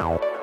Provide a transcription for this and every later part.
Ow.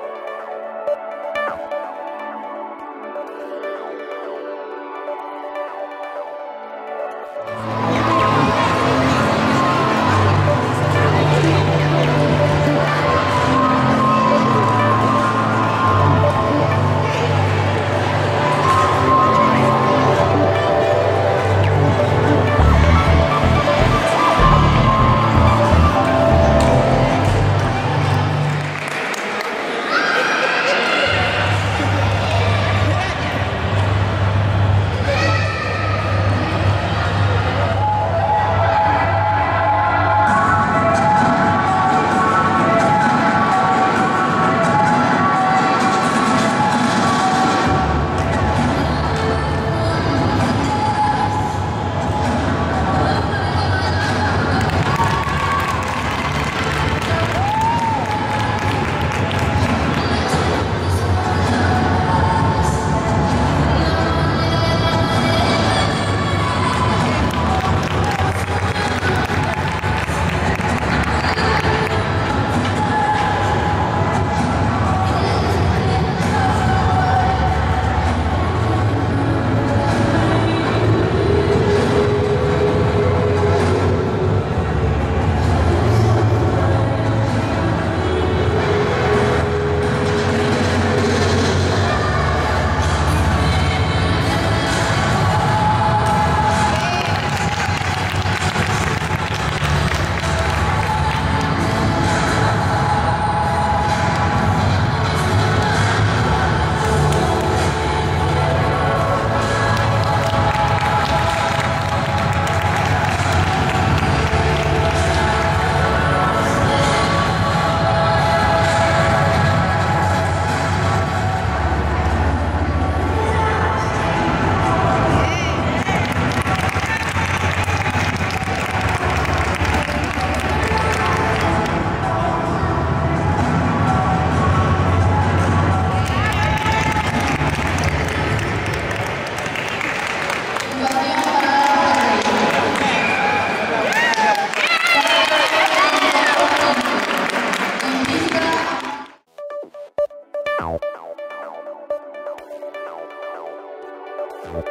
Ow.